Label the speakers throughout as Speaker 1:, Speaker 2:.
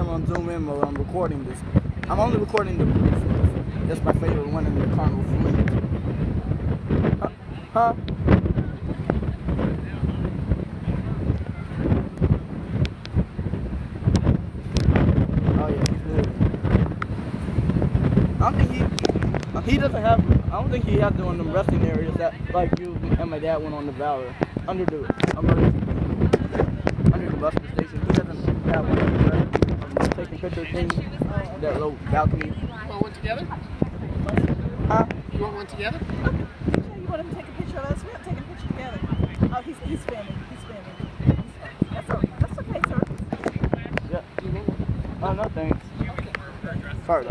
Speaker 1: on zoom in mode. I'm recording this. I'm only recording the That's my favorite one in the Carnival fleet. Huh? huh? Oh yeah. I don't think he. He doesn't have. I don't think he has them on the resting areas that like you and my dad went on the Valor under the under the bus station. He doesn't have one. of the, Um, taking picture thing. That little balcony.
Speaker 2: Want one together?
Speaker 1: Huh?
Speaker 2: You want one together?
Speaker 3: You want him to take a picture of us? We're not taking a picture together. Oh, he's, he's filming. He's filming. That's, all, that's okay, sir.
Speaker 1: Yeah. Oh no thanks. Sorry.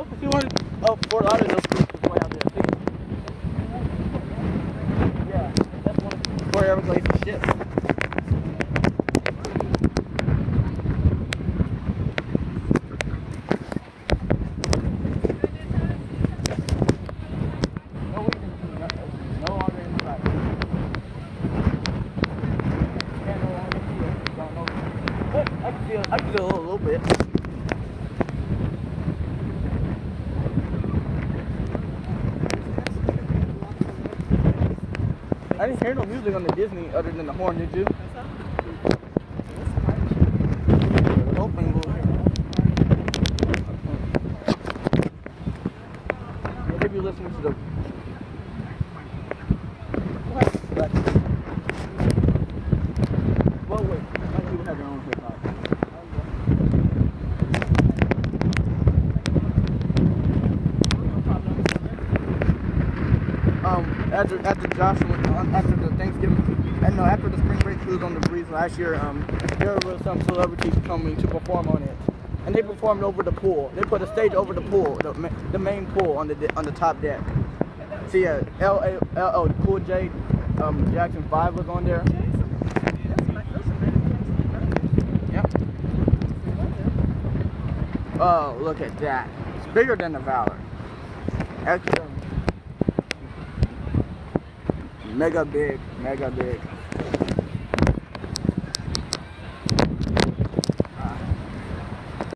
Speaker 1: Oh, if you want. Oh, Fort Lauderdale Street is way out there too. Yeah, that's one of Port Everglades ships. I can feel. I can feel a little bit. Didn't hear no music on the Disney other than the horn, did you? I Maybe listening to the. What? Um, after after Joshua, um, after the Thanksgiving, and no, after the spring break cruise on the breeze last year, um, there were some celebrities coming to perform on it, and they performed over the pool. They put a stage over the pool, the, the main pool on the on the top deck. See, uh, L A L L Cool J, um, Jackson Five was on there. Yep. Oh, look at that! It's bigger than the Valor. Actually, Mega Beca, Mega Beca.